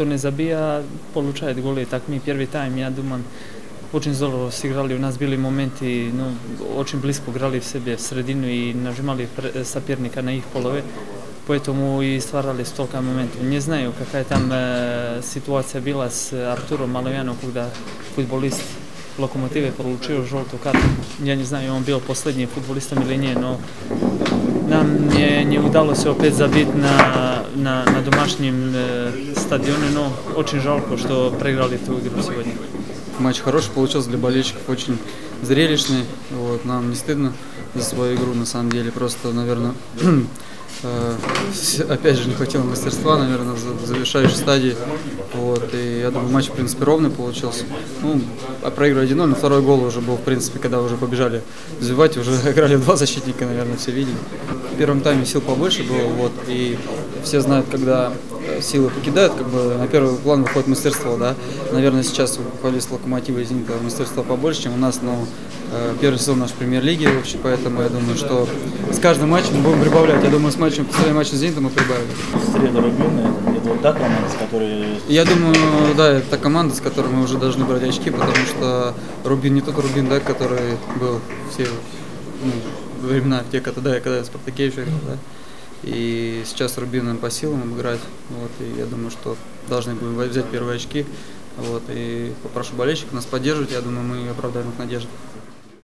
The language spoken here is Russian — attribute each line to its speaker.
Speaker 1: Кто не забija, получает голы. Так mi prvi time, ja думам, очень здорово сыграли. У нас были моменты, ну, очень близко играли в себе в средину и нажимали соперника на их полове. Поэтому и створали столько моментов. Не знаю, какая там э, ситуация была с Артуром Маловяном, когда футболист Локомотиве получил желтую карту. Я не знаю, он был последним футболистом или нет, но нам не, не удалось опять забить на, на, на домашнем э, стадионе, но очень жалко, что проиграли эту игру сегодня.
Speaker 2: Матч хороший получился для болельщиков, очень зрелищный. Вот, нам не стыдно за свою игру, на самом деле. Просто, наверное, э, опять же, не хватило мастерства, наверное, в завершающей стадии. Вот, и я думаю, матч, в принципе, ровный получился. Ну, а проигрывали 1-0, но второй гол уже был, в принципе, когда уже побежали забивать, уже играли два защитника, наверное, все видели. В первом тайме сил побольше было, вот, и все знают, когда силы покидают, как бы на первый план выходит мастерство, да. Наверное, сейчас у футболиста Локомотива и Зенита мастерство побольше, чем у нас, но э, первый сезон нашей премьер-лиги вообще, поэтому я думаю, что с каждым матчем мы будем прибавлять. Я думаю, с матчем, после матча с Зенитом мы прибавим.
Speaker 3: Среда Рубины, это вот та команда, с которой...
Speaker 2: Я думаю, да, это та команда, с которой мы уже должны брать очки, потому что Рубин не тот Рубин, да, который был все ну, времена, те, когда, да, когда я в Спартаке еще играл, да. И сейчас Рубин нам по силам обыграть. Вот, и я думаю, что должны будем взять первые очки. Вот, и попрошу болельщиков нас поддерживать. Я думаю, мы оправдаем их надежды.